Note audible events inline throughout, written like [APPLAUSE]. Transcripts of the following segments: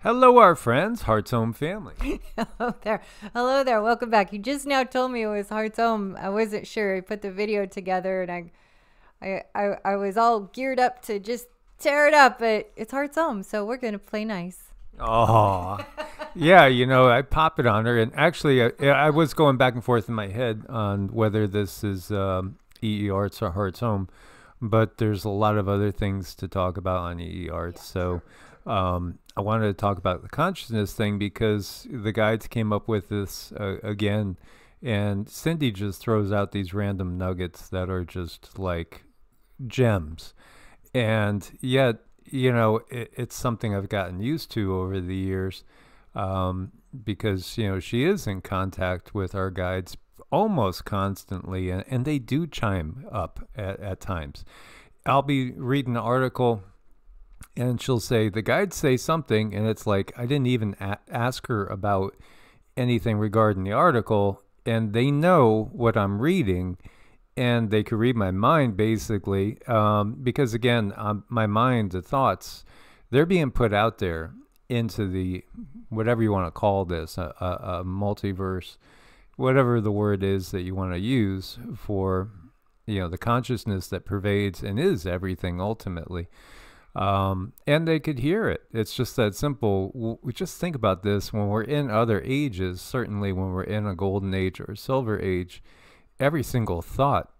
Hello, our friends, Hearts Home family. [LAUGHS] Hello there. Hello there. Welcome back. You just now told me it was Hearts Home. I wasn't sure. I put the video together and I I I, I was all geared up to just tear it up, but it's Hearts Home, so we're gonna play nice. Oh, yeah, you know, I pop it on her, and actually, I, I was going back and forth in my head on whether this is um, EE Arts or Hearts Home, but there's a lot of other things to talk about on EE Arts, so um, I wanted to talk about the consciousness thing because the guides came up with this uh, again, and Cindy just throws out these random nuggets that are just like gems, and yet you know it, it's something I've gotten used to over the years um, because you know she is in contact with our guides almost constantly, and, and they do chime up at, at times. I'll be reading an article and she'll say the guides say something and it's like i didn't even ask her about anything regarding the article and they know what i'm reading and they could read my mind basically um, because again um, my mind the thoughts they're being put out there into the whatever you want to call this a, a, a multiverse whatever the word is that you want to use for you know the consciousness that pervades and is everything ultimately um, and they could hear it. It's just that simple. We just think about this when we're in other ages, certainly when we're in a golden age or silver age, every single thought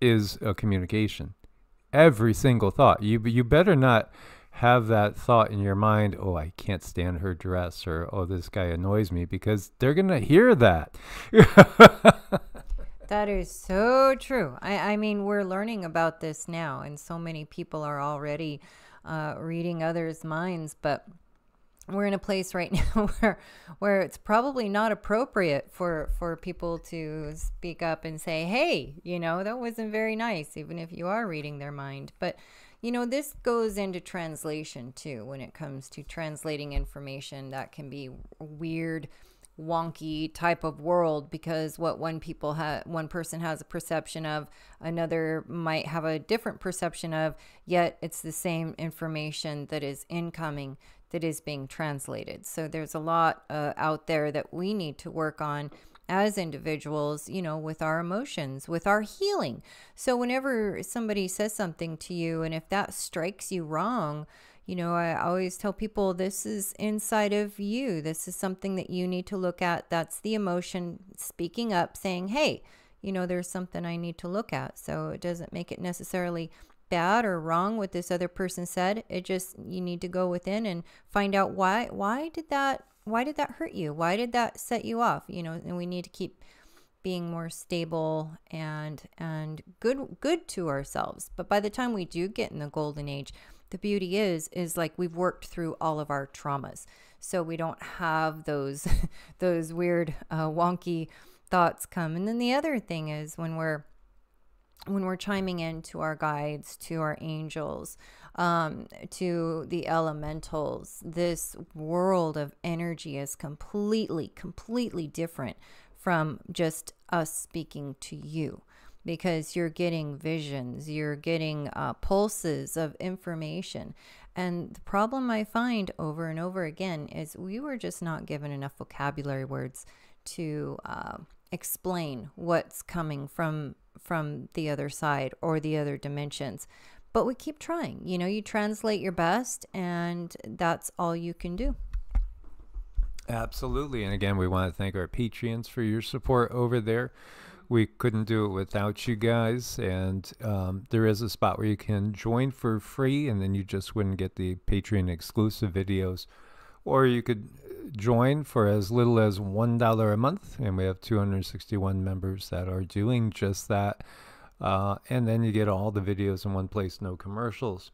is a communication. Every single thought. You you better not have that thought in your mind, oh, I can't stand her dress, or oh, this guy annoys me, because they're gonna hear that. [LAUGHS] that is so true. I, I mean, we're learning about this now, and so many people are already uh, reading others' minds, but we're in a place right [LAUGHS] now where where it's probably not appropriate for for people to speak up and say hey you know that wasn't very nice even if you are reading their mind. But you know this goes into translation too when it comes to translating information that can be weird wonky type of world because what one people have one person has a perception of another might have a different perception of yet it's the same information that is incoming that is being translated so there's a lot uh, out there that we need to work on as individuals, you know, with our emotions, with our healing. So, whenever somebody says something to you, and if that strikes you wrong, you know, I always tell people this is inside of you. This is something that you need to look at. That's the emotion speaking up, saying, hey, you know, there's something I need to look at. So it doesn't make it necessarily bad or wrong what this other person said. It just you need to go within and find out why why did that why did that hurt you? Why did that set you off? You know, and we need to keep being more stable and and good good to ourselves. But by the time we do get in the golden age, the beauty is is like we've worked through all of our traumas. So we don't have those [LAUGHS] those weird uh, wonky thoughts come. And then the other thing is when we're when we're chiming in to our guides to our angels um, to the elementals this world of energy is completely completely different from just us speaking to you because you're getting visions, you're getting uh, pulses of information. And the problem I find over and over again is we were just not given enough vocabulary words to uh, explain what's coming from from the other side or the other dimensions. But we keep trying. You know, you translate your best, and that's all you can do. Absolutely. And again, we want to thank our Patreons for your support over there we couldn't do it without you guys. And um, there is a spot where you can join for free, and then you just wouldn't get the Patreon exclusive videos. Or you could join for as little as $1 a month, and we have 261 members that are doing just that. Uh, and then you get all the videos in one place, no commercials.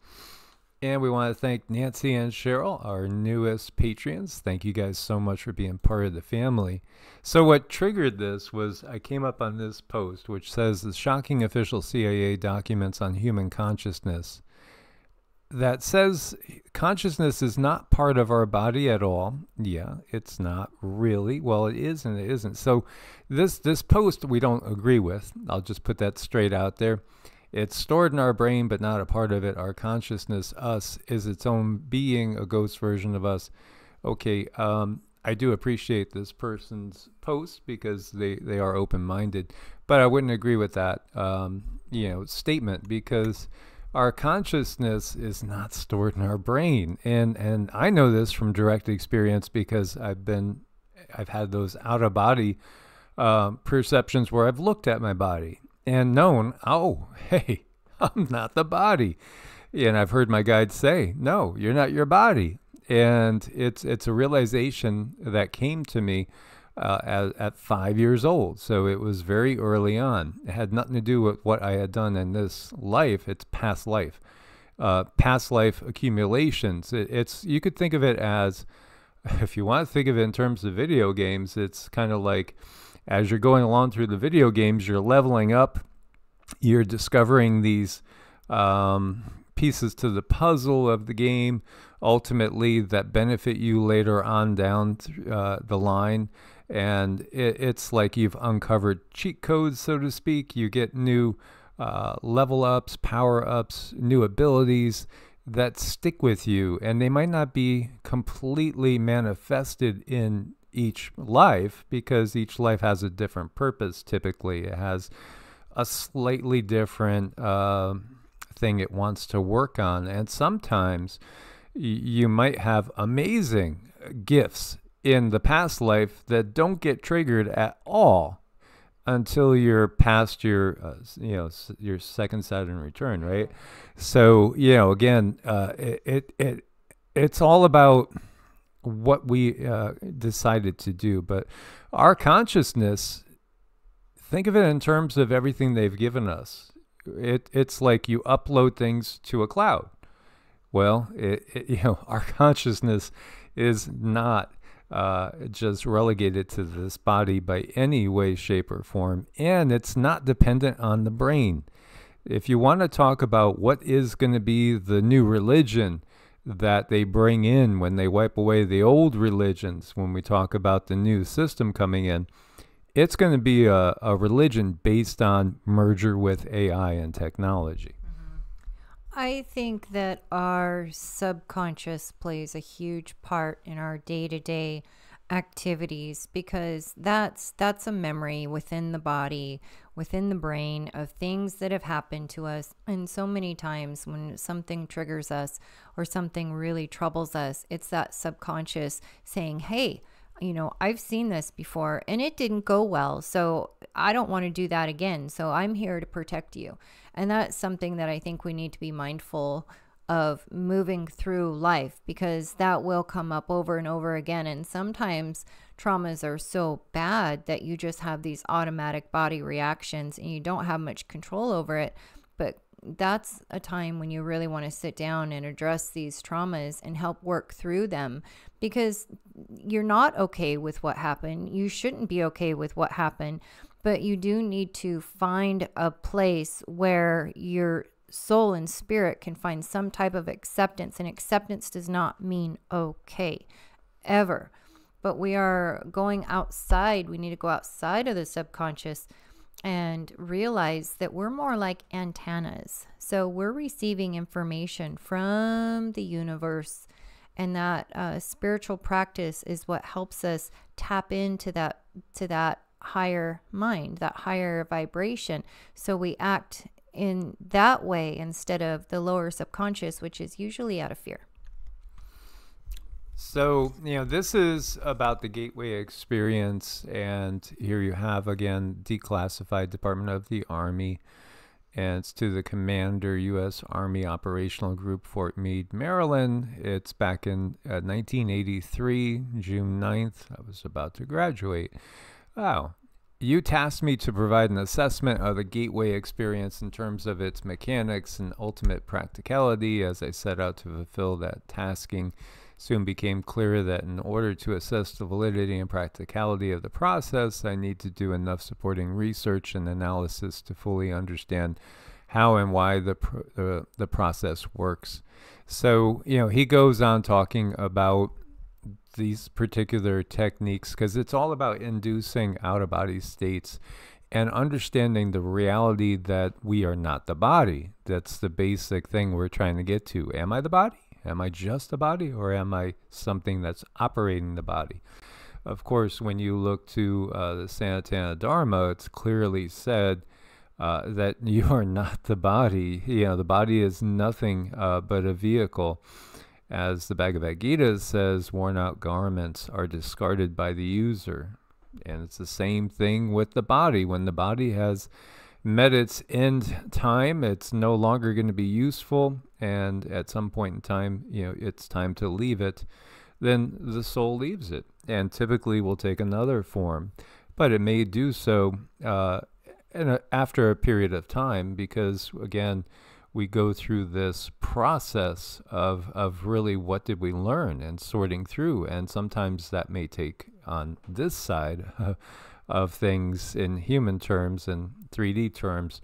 And we want to thank Nancy and Cheryl, our newest patrons. Thank you guys so much for being part of the family. So, what triggered this was I came up on this post, which says the shocking official CIA documents on human consciousness that says consciousness is not part of our body at all. Yeah, it's not really. Well, it is and it isn't. So, this this post we don't agree with. I'll just put that straight out there. It's stored in our brain, but not a part of it. Our consciousness, us, is its own being, a ghost version of us. okay, um, I do appreciate this person's post because they, they are open minded, but I wouldn't agree with that um, you know statement because our consciousness is not stored in our brain, and and I know this from direct experience because I've been I've had those out of body uh, perceptions where I've looked at my body and known, oh, [LAUGHS] hey, I'm not the body. And I've heard my guides say, no, you're not your body. And it's it's a realization that came to me uh, at, at five years old. So it was very early on. It had nothing to do with what I had done in this life. It's past life, uh, past life accumulations. It, it's you could think of it as, [LAUGHS] if you want to think of it in terms of video games, it's kind of like as you're going along through the video games, you're leveling up, you're discovering these um, pieces to the puzzle of the game, ultimately that benefit you later on down uh, the line. And it, it's like you've uncovered cheat codes, so to speak. You get new uh, level ups, power ups, new abilities that stick with you, and they might not be completely manifested in each life because each life has a different purpose typically. It has a slightly different uh, thing it wants to work on. And sometimes you might have amazing gifts in the past life that don't get triggered at all until you're past your uh, you know your second Saturn return, right? So you know again, uh, it, it it it's all about what we uh, decided to do. But our consciousness, think of it in terms of everything they've given us. It, it's like you upload things to a cloud. Well, it, it, [LAUGHS] you know, our consciousness is not uh, just relegated to this body by any way, shape, or form, and it's not dependent on the brain. If you want to talk about what is going to be the new religion, that they bring in when they wipe away the old religions, when we talk about the new system coming in, it's going to be a, a religion based on merger with AI and technology. Mm-hmm. I think that our subconscious plays a huge part in our day to day activities because that's that's a memory within the body within the brain of things that have happened to us and so many times when something triggers us or something really troubles us it's that subconscious saying hey you know I've seen this before and it didn't go well so I don't want to do that again so I'm here to protect you and that's something that I think we need to be mindful of moving through life because that will come up over and over again. And sometimes traumas are so bad that you just have these automatic body reactions and you don't have much control over it. But that's a time when you really want to sit down and address these traumas and help work through them because you're not okay with what happened. You shouldn't be okay with what happened, but you do need to find a place where you're soul and spirit can find some type of acceptance. And acceptance does not mean okay, ever. But we are going outside. We need to go outside of the subconscious and realize that we're more like antennas. So we're receiving information from the universe. And that uh, spiritual practice is what helps us tap into that to that higher mind, that higher vibration. So we act in that way instead of the lower subconscious, which is usually out of fear. So, you know, this is about the gateway experience. And here you have again declassified Department of the Army. And it's to the Commander, U.S. Army Operational Group, Fort Meade, Maryland. It's back in uh, 1983, June 9th. I was about to graduate. Wow, you tasked me to provide an assessment of the gateway experience in terms of its mechanics and ultimate practicality. As I set out to fulfill that tasking, soon became clear that in order to assess the validity and practicality of the process, I need to do enough supporting research and analysis to fully understand how and why the the, the process works. So, you know, he goes on talking about these particular techniques because it's all about inducing out of body states and understanding the reality that we are not the body. That's the basic thing we're trying to get to. Am I the body? Am I just a body or am I something that's operating the body? Of course, when you look to uh, the Sanatana Dharma, it's clearly said uh, that [LAUGHS] you are not the body. You know, the body is nothing uh, but a vehicle. As the Bhagavad Gita says, worn out garments are discarded by the user. And it's the same thing with the body. When the body has met its end time, it's no longer going to be useful. And at some point in time, you know, it's time to leave it. Then the soul leaves it and typically will take another form. But it may do so uh, a, after a period of time because, again, we go through this process of, of really what did we learn and sorting through. And sometimes that may take on this side [LAUGHS] of things in human terms and 3D terms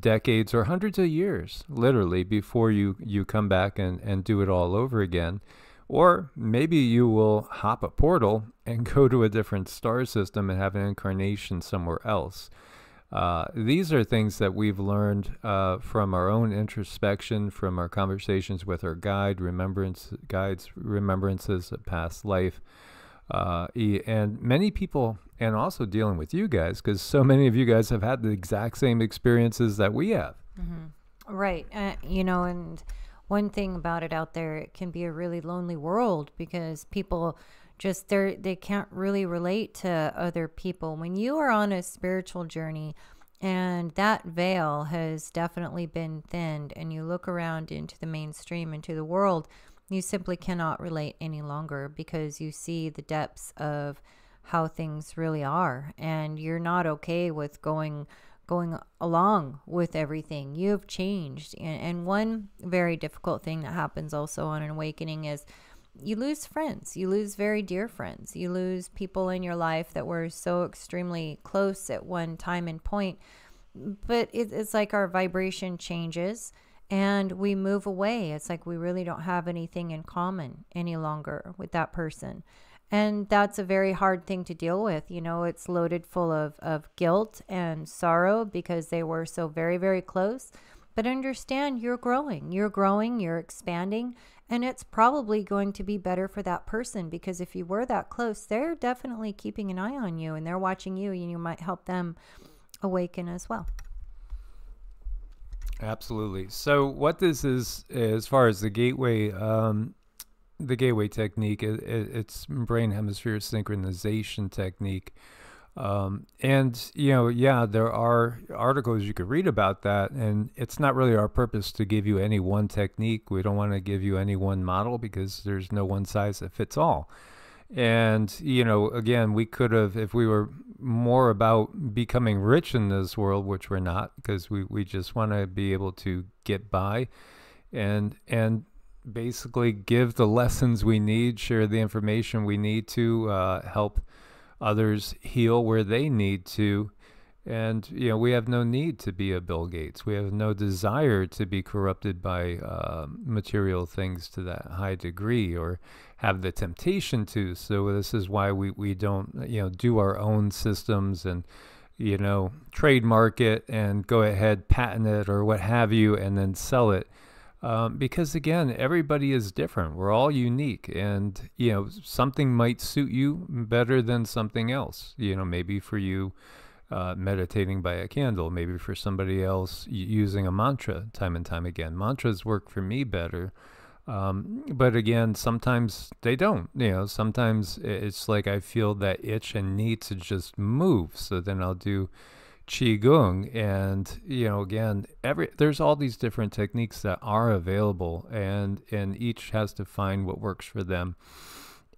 decades or hundreds of years, literally, before you, you come back and, and do it all over again. Or maybe you will hop a portal [LAUGHS] and go to a different star system and have an incarnation somewhere else. Uh, these are things that we've learned uh, from our own introspection, from our conversations with our guide, remembrance guides, remembrances of past life, uh, and many people, and also dealing with you guys, because so many of you guys have had the exact same experiences that we have. Mm-hmm. Right, uh, you know, and one thing about it out there, it can be a really lonely world because people just they they can't really relate to other people when you are on a spiritual journey and that veil has definitely been thinned and you look around into the mainstream into the world you simply cannot relate any longer because you see the depths of how things really are and you're not okay with going going along with everything you have changed and, and one very difficult thing that happens also on an awakening is you lose friends. You lose very dear friends. You lose people in your life that were so extremely close at one time and point. But it, it's like our vibration changes and we move away. It's like we really don't have anything in common any longer with that person. And that's a very hard thing to deal with. You know, it's loaded full of, of guilt and sorrow because they were so very, very close. But understand you're growing, you're growing, you're expanding, and it's probably going to be better for that person because if you were that close, they're definitely keeping an eye on you and they're watching you, and you might help them awaken as well. Absolutely. So, what this is, as far as the gateway, um, the gateway technique, it, it, it's brain hemisphere synchronization technique. Um, and you know, yeah, there are articles you could read about that, and it's not really our purpose to give you any one technique. We don't want to give you any one model because there's no one size that fits all. And you know, again, we could have, if we were more about becoming rich in this world, which we're not, because we we just want to be able to get by, and and basically give the lessons we need, share the information we need to uh, help others heal where they need to. And, you know, we have no need to be a Bill Gates. We have no desire to be corrupted by uh, material things to that high degree or have the temptation to. So this is why we, we don't, you know, do our own systems and, you know, trademark it and go ahead, patent it or what have you, and then sell it. Um, because again, everybody is different. We're all unique, and you know something might suit you better than something else. You know, maybe for you, uh, meditating by a candle. Maybe for somebody else, using a mantra time and time again. Mantras work for me better, um, but again, sometimes they don't. You know, sometimes it's like I feel that itch and need to just move. So then I'll do qigong and you know again every there's all these different techniques that are available and and each has to find what works for them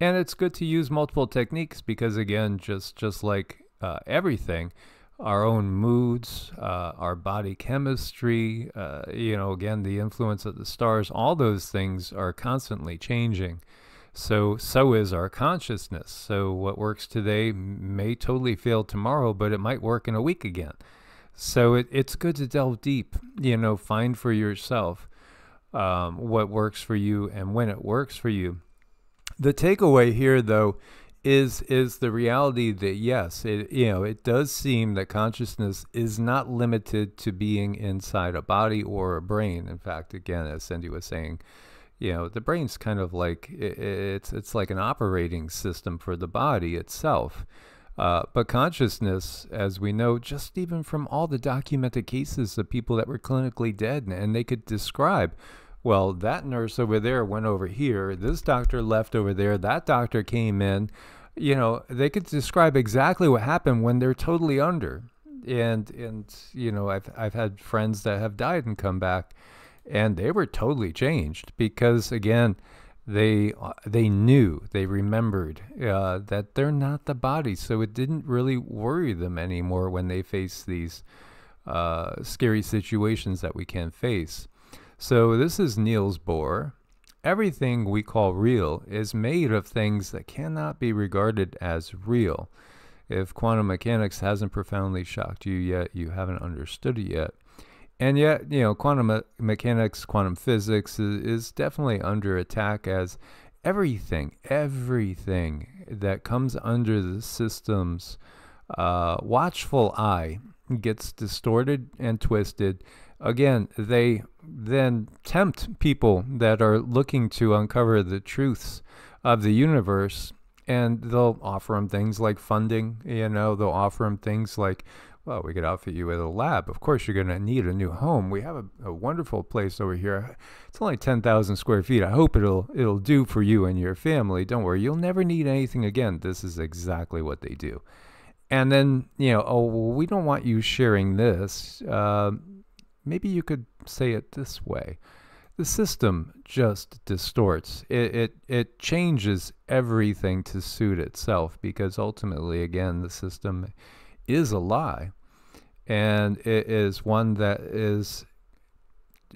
and it's good to use multiple techniques because again just just like uh, everything our own moods uh, our body chemistry uh, you know again the influence of the stars all those things are constantly changing so so is our consciousness. So what works today may totally fail tomorrow, but it might work in a week again. So it, it's good to delve deep. You know, find for yourself um, what works for you and when it works for you. The takeaway here, though, is is the reality that yes, it you know it does seem that consciousness is not limited to being inside a body or a brain. In fact, again, as Cindy was saying, you know the brain's kind of like it's it's like an operating system for the body itself uh, but consciousness, as we know, just even from all the documented cases of people that were clinically dead, and they could describe, well, that nurse over there went over here, this doctor left over there, that doctor came in. You know, they could describe exactly what happened when they're totally under. And and you know, I've I've had friends that have died and come back, and they were totally changed because again, they uh, they knew they remembered uh, that they're not the body. So it didn't really worry them anymore when they face these uh, scary situations that we can face. So this is niels bohr everything we call real is made of things that cannot be regarded as real if quantum mechanics hasn't profoundly shocked you yet you haven't understood it yet and yet, you know, quantum me- mechanics, quantum physics is, is definitely under attack as everything, everything that comes under the system's uh, watchful eye gets distorted and twisted. Again, they then tempt people that are looking to uncover the truths of the universe, and they'll offer them things like funding. You know, they'll offer them things like well, we could outfit you with a lab. Of course, you're going to need a new home. We have a, a wonderful place over here. It's only 10,000 square feet. I hope it'll it'll do for you and your family. Don't worry, you'll never need anything again. This is exactly what they do. And then, you know, oh, well, we don't want you sharing this. Uh, maybe you could say it this way. The system just distorts. It, it it changes everything to suit itself because ultimately, again, the system is a lie and it is one that is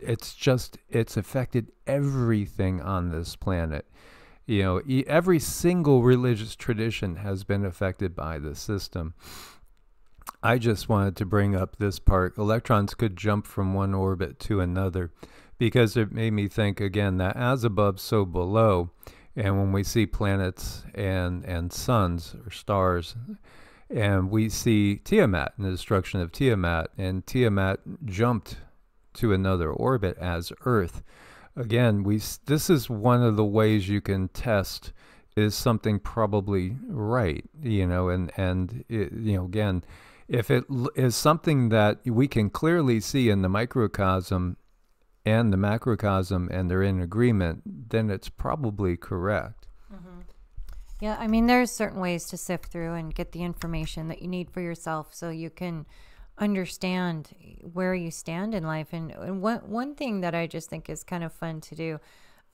it's just it's affected everything on this planet you know every single religious tradition has been affected by the system i just wanted to bring up this part electrons could jump from one orbit to another because it made me think again that as above so below and when we see planets and and suns or stars and we see Tiamat and the destruction of Tiamat, and Tiamat jumped to another orbit as Earth. Again, we this is one of the ways you can test is something probably right, you know, and and it, you know again, if it is something that we can clearly see in the microcosm and the macrocosm and they're in agreement, then it's probably correct. Mm-hmm. Yeah, I mean, there's certain ways to sift through and get the information that you need for yourself so you can understand where you stand in life. And, and one, one thing that I just think is kind of fun to do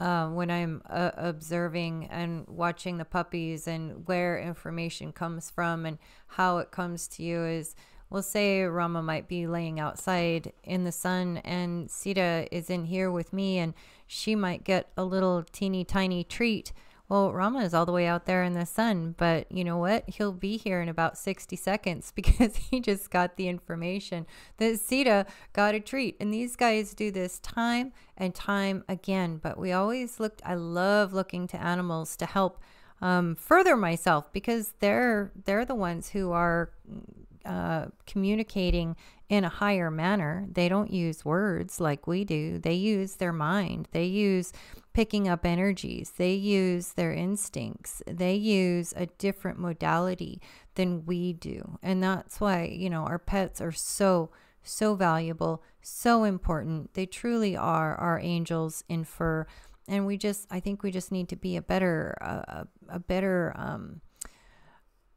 uh, when I'm uh, observing and watching the puppies and where information comes from and how it comes to you is we'll say Rama might be laying outside in the sun and Sita is in here with me and she might get a little teeny tiny treat well, Rama is all the way out there in the sun, but you know what? He'll be here in about 60 seconds [LAUGHS] because he just got the information that Sita got a treat. And these guys do this time and time again. But we always looked, I love looking to animals to help um, further myself because they're they're the ones who are uh, communicating in a higher manner. They don't use words like we do. They use their mind. They use picking up energies. They use their instincts. They use a different modality than we do. And that's why, you know, our pets are so, so valuable, so important. They truly are our angels in fur. And we just, I think we just need to be a better, uh, a better, um,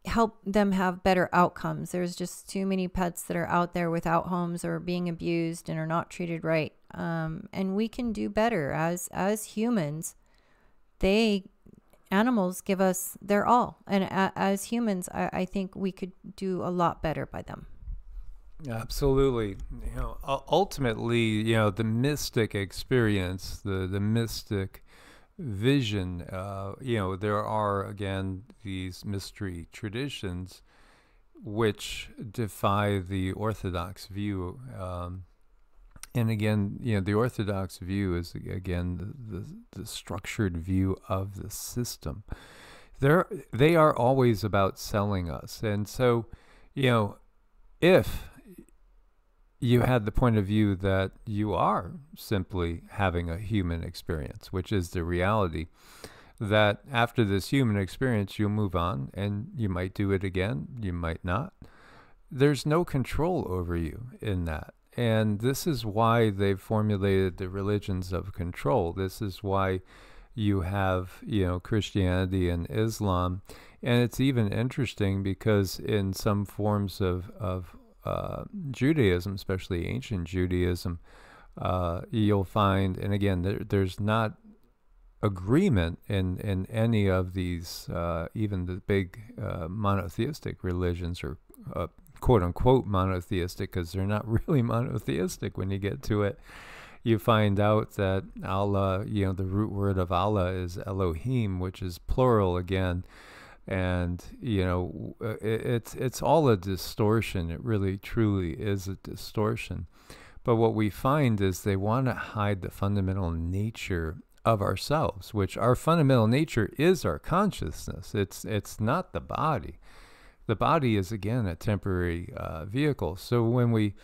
help them have better outcomes. There's just too many pets that are out there without homes or being abused and are not treated right. Um, and we can do better as as humans. They animals give us their all, and a, as humans, I, I think we could do a lot better by them. Absolutely. You know, ultimately, you know, the mystic experience, the the mystic vision. Uh, you know, there are again these mystery traditions which defy the orthodox view. Um, and again, you know, the orthodox view is again the, the, the structured view of the system. They're, they are always about selling us. And so, you know, if you had the point of view that you are simply having a human experience, which is the reality. That after this human experience, you'll move on and you might do it again, you might not. There's no control over you in that. And this is why they've formulated the religions of control. This is why you have, you know, Christianity and Islam. And it's even interesting because in some forms of, of uh, Judaism, especially ancient Judaism, uh, you'll find, and again, there, there's not agreement in, in any of these, uh, even the big uh, monotheistic religions or uh, quote unquote monotheistic, because they're not [LAUGHS] really monotheistic when you get to it. You find out that Allah, you know, the root word of Allah is Elohim, which is plural again and you know uh, it, it's it's all a distortion. It really truly is a distortion. But what we find is they want to hide the fundamental nature of ourselves which our fundamental nature is our consciousness. It's it's not the body. The body is again a temporary uh, vehicle. So when we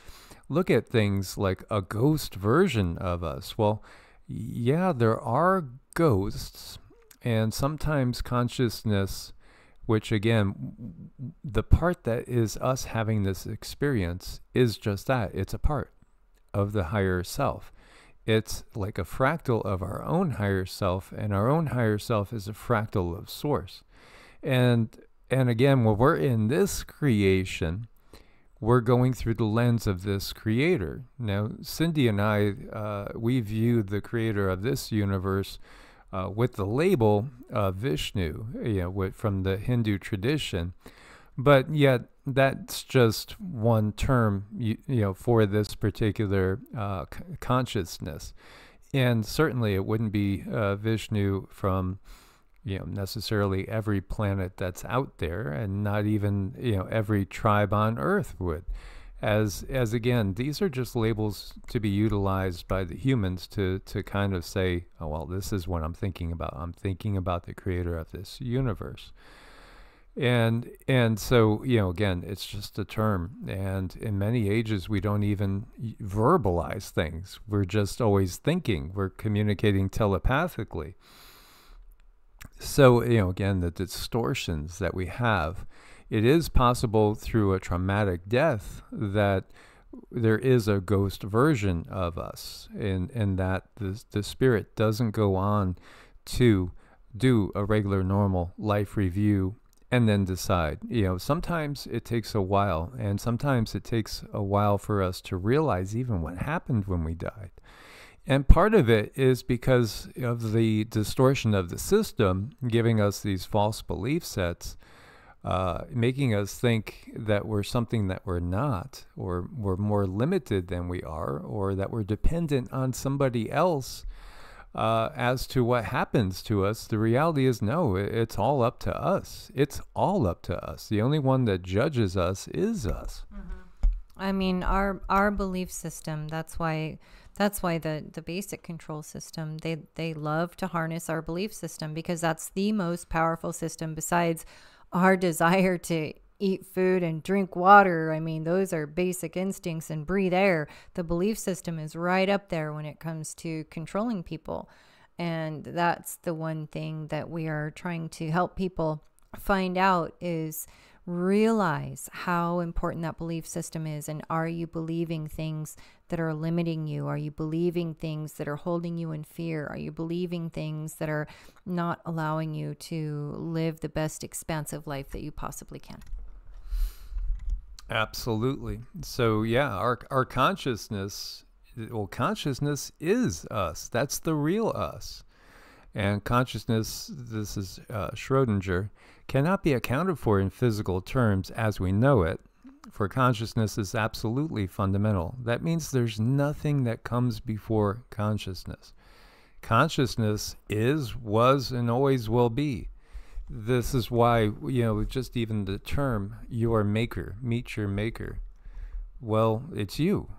look at things like a ghost version of us well yeah there are ghosts and sometimes consciousness which again, the part that is us having this experience is just that it's a part of the higher self. It's like a fractal of our own higher self, and our own higher self is a fractal of source. And and again, when we're in this creation, we're going through the lens of this creator. Now, Cindy and I, uh, we view the creator of this universe uh, with the label uh, Vishnu, you know, with, from the Hindu tradition. But yet, that's just one term, you, you know, for this particular uh, consciousness. And certainly, it wouldn't be uh, Vishnu from, you know, necessarily every planet that's out there, and not even you know every tribe on Earth would as as again these are just labels to be utilized by the humans to to kind of say oh well this is what i'm thinking about. I'm thinking about the creator of this universe. And and so you know again it's just a term. And in many ages we don't even verbalize things. We're just always thinking. We're communicating telepathically. So you know again the distortions that we have it is possible through a traumatic death that there is a ghost version of us and, in that the, the spirit doesn't go on to do a regular normal life review and then decide. You know, sometimes it takes a while, and sometimes it takes a while for us to realize even what happened when we died. And part of it is because of the distortion of the system, giving us these false belief sets uh, making us think that we're something that we're not, or we're more limited than we are, or that we're dependent on somebody else uh, as to what happens to us. The reality is, no, it's all up to us. It's all up to us. The only one that judges us is us. Mm-hmm. I mean, our our belief system. That's why. That's why the, the basic control system they they love to harness our belief system because that's the most powerful system besides our desire to eat food and drink water. I mean, those are basic instincts and breathe air. The belief system is right up there when it comes to controlling people. And that's the one thing that we are trying to help people find out is realize how important that belief system is and are you believing things that are limiting you? Are you believing things that are holding you in fear? Are you believing things that are not allowing you to live the best expansive life that you possibly can? Absolutely. So yeah our our consciousness well consciousness is us. That's the real us. And consciousness this is uh, schrodinger cannot be accounted for in physical terms as we know it, for consciousness is absolutely fundamental. That means there's nothing that comes before consciousness. Consciousness is, was, and always will be. This is why, you know, just even the term, your maker, meet your maker. Well, it's you.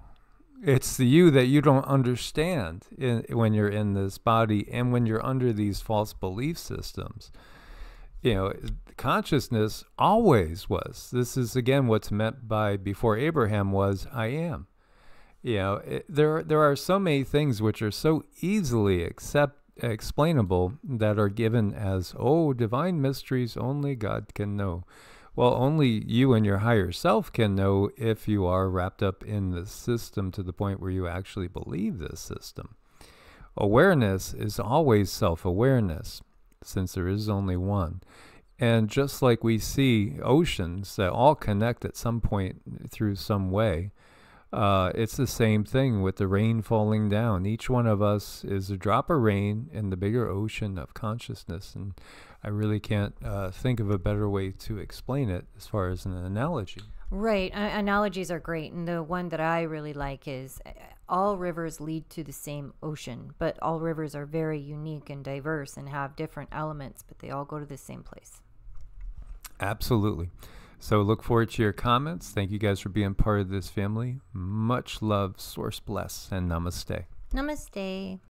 It's the you that you don't understand in, when you're in this body and when you're under these false belief systems you know, consciousness always was. This is again what's meant by before Abraham was I am. You know, it, there there are so many things which are so easily accept explainable that are given as oh divine mysteries only God can know. Well, only you and your higher self can know if you are wrapped up in the system to the point where you actually believe this system. Awareness is always self awareness, since there is only one. And just like we see oceans that all connect at some point through some way, uh, it's the same thing with the rain falling down. Each one of us is a drop of rain in the bigger ocean of consciousness. And I really can't uh, think of a better way to explain it as far as an analogy. Right. Uh, analogies are great. And the one that I really like is all rivers lead to the same ocean, but all rivers are very unique and diverse and have different elements, but they all go to the same place. Absolutely. So look forward to your comments. Thank you guys for being part of this family. Much love, source bless, and namaste. Namaste.